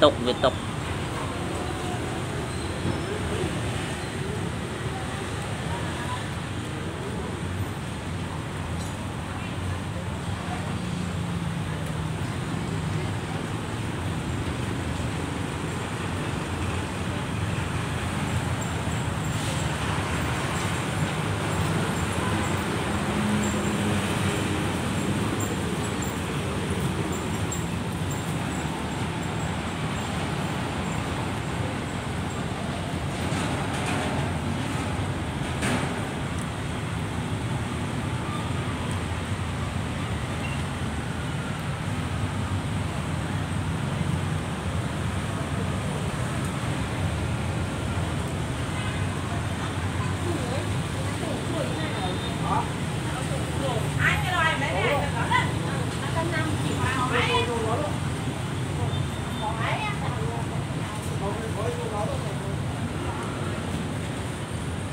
tục về tục.